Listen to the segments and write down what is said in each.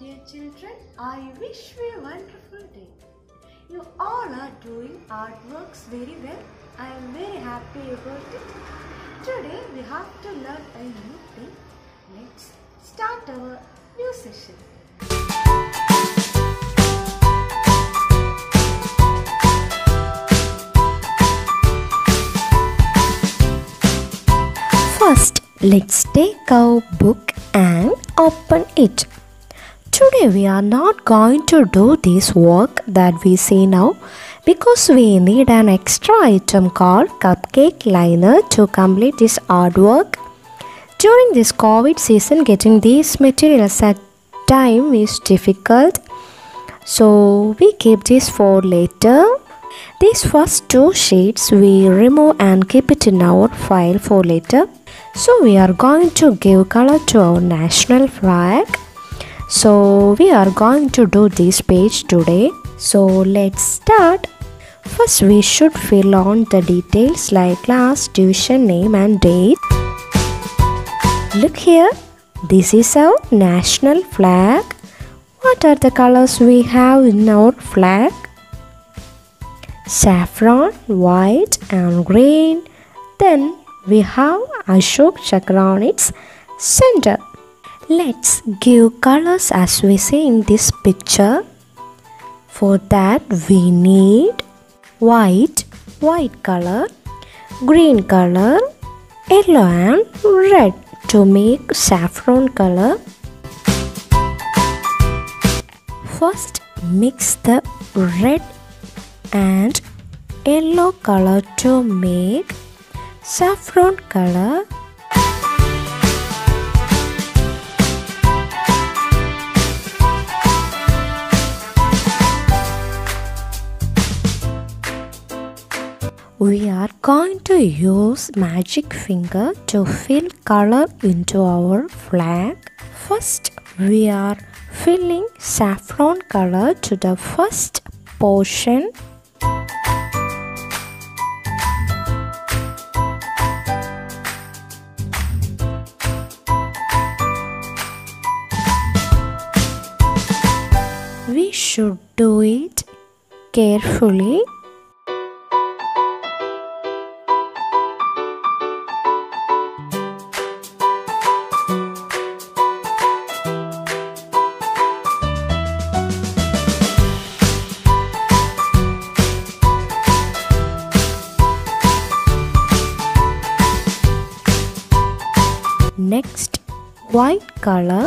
dear children, I wish you a wonderful day. You all are doing artworks very well. I am very happy about it. Today we have to learn a new thing. Let's start our new session. First, let's take our book and open it. Today, we are not going to do this work that we see now because we need an extra item called cupcake liner to complete this artwork. During this COVID season, getting these materials at time is difficult, so we keep this for later. These first two sheets we remove and keep it in our file for later. So we are going to give color to our national flag. So we are going to do this page today. So let's start. First we should fill on the details like class, tuition name and date. Look here. This is our national flag. What are the colors we have in our flag? saffron, white, and green. Then we have Ashok Chakra on its center. Let's give colors as we see in this picture. For that, we need white, white color, green color, yellow, and red to make saffron color. First, mix the red and yellow color to make saffron color we are going to use magic finger to fill color into our flag. First we are filling saffron color to the first portion. We should do it carefully next white color.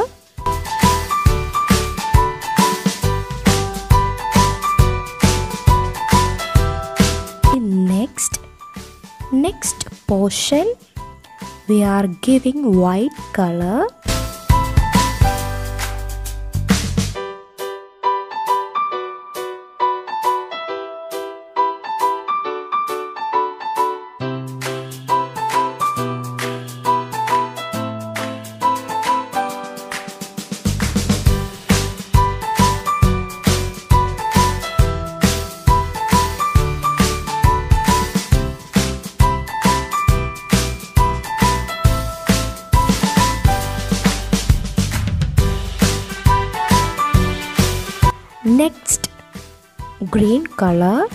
In next next portion we are giving white color next green color.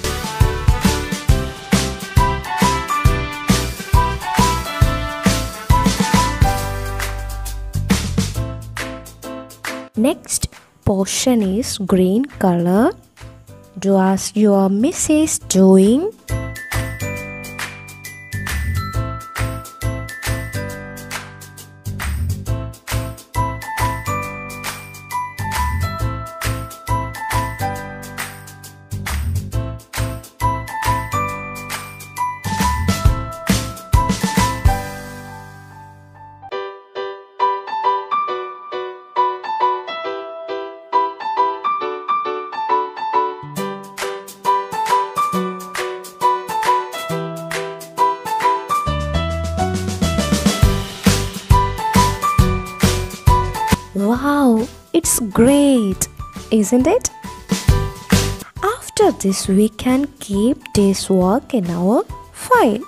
Next portion is green color. Do as your miss is doing Wow, it's great, isn't it? After this, we can keep this work in our file.